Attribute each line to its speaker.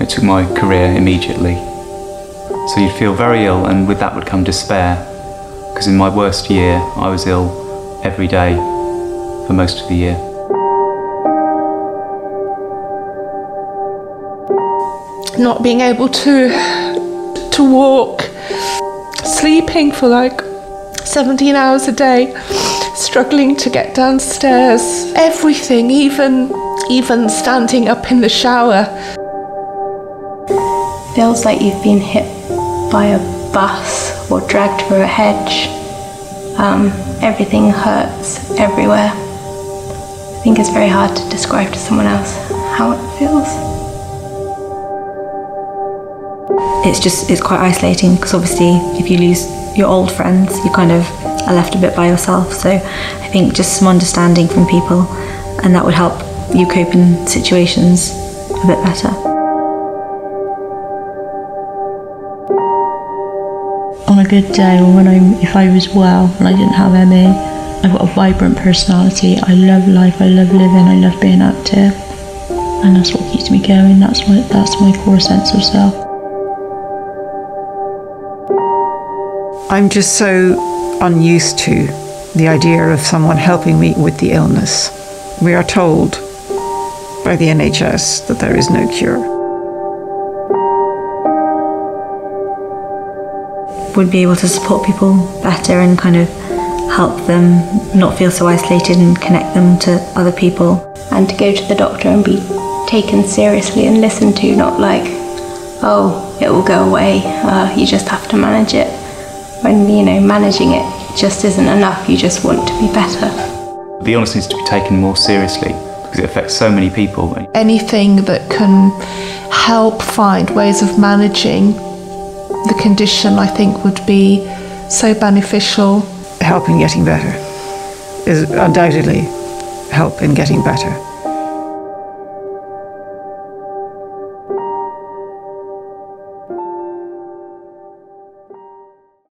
Speaker 1: It took my career immediately. So you'd feel very ill, and with that would come despair. Because in my worst year, I was ill every day for most of the year.
Speaker 2: Not being able to to walk, sleeping for like 17 hours a day, struggling to get downstairs, everything, even even standing up in the shower.
Speaker 3: Feels like you've been hit by a bus or dragged through a hedge. Um, everything hurts everywhere. I think it's very hard to describe to someone else how it feels.
Speaker 4: It's just it's quite isolating because obviously if you lose your old friends, you kind of are left a bit by yourself. So I think just some understanding from people, and that would help you cope in situations a bit better.
Speaker 5: on a good day or when I'm, if I was well and I didn't have ME, I've got a vibrant personality. I love life, I love living, I love being active. And that's what keeps me going. That's my that's my core sense of self.
Speaker 6: I'm just so unused to the idea of someone helping me with the illness. We are told by the NHS that there is no cure.
Speaker 4: Would be able to support people better and kind of help them not feel so isolated and connect them to other people.
Speaker 3: And to go to the doctor and be taken seriously and listened to, not like, oh, it will go away, uh, you just have to manage it. When, you know, managing it just isn't enough, you just want to be better.
Speaker 1: The illness needs to be taken more seriously because it affects so many people.
Speaker 2: Anything that can help find ways of managing the condition, I think, would be so beneficial.
Speaker 6: Help in getting better is undoubtedly help in getting better.